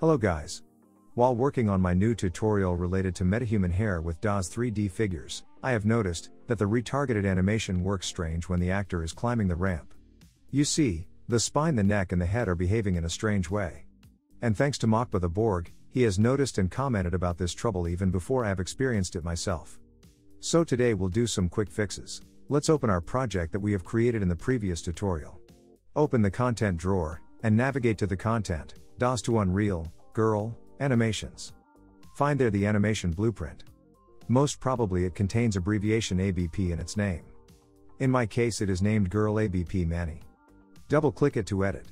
Hello guys. While working on my new tutorial related to metahuman hair with DAZ 3D figures, I have noticed that the retargeted animation works strange when the actor is climbing the ramp. You see, the spine, the neck, and the head are behaving in a strange way. And thanks to Mokba the Borg, he has noticed and commented about this trouble even before I have experienced it myself. So today we'll do some quick fixes. Let's open our project that we have created in the previous tutorial. Open the content drawer, and navigate to the content, DAZ to Unreal, Girl, Animations. Find there the animation blueprint. Most probably it contains abbreviation ABP in its name. In my case it is named Girl ABP Manny. Double click it to edit.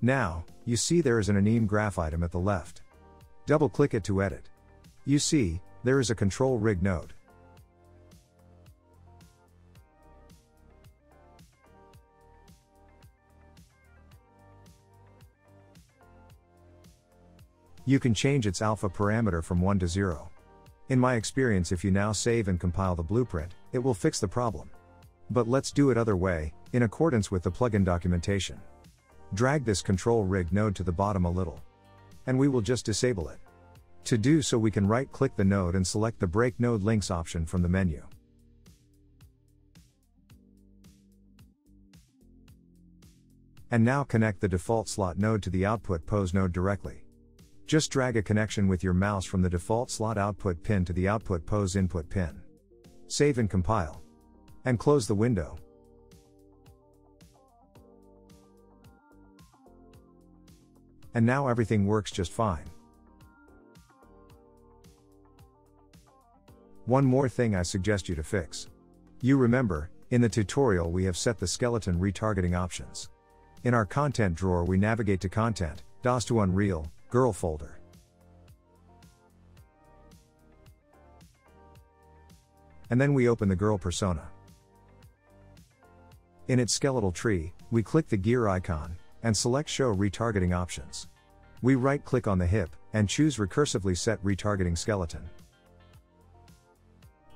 Now, you see there is an AnimGraph item at the left. Double click it to edit. You see, there is a control rig node. You can change its alpha parameter from 1 to 0. In my experience if you now save and compile the blueprint, it will fix the problem. But let's do it other way, in accordance with the plugin documentation. Drag this control rig node to the bottom a little. And we will just disable it. To do so we can right click the node and select the break node links option from the menu. And now connect the default slot node to the output pose node directly. Just drag a connection with your mouse from the default slot output pin to the output pose input pin. Save and compile. And close the window. And now everything works just fine. One more thing I suggest you to fix. You remember, in the tutorial we have set the skeleton retargeting options. In our content drawer we navigate to content, DAZ to Unreal, Girl folder. And then we open the girl persona. In its skeletal tree, we click the gear icon, and select Show Retargeting Options. We right click on the hip, and choose Recursively Set Retargeting Skeleton.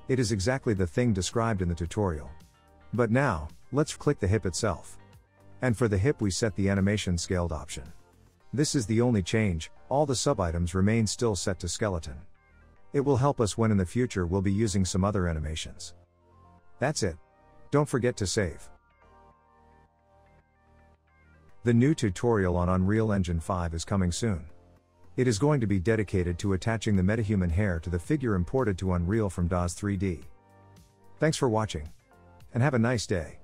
It is exactly the thing described in the tutorial. But now, let's click the hip itself. And for the hip we set the animation scaled option. This is the only change, all the sub-items remain still set to skeleton. It will help us when in the future we'll be using some other animations. That's it. Don't forget to save. The new tutorial on Unreal Engine 5 is coming soon. It is going to be dedicated to attaching the metahuman hair to the figure imported to Unreal from DAZ 3D. Thanks for watching. And have a nice day.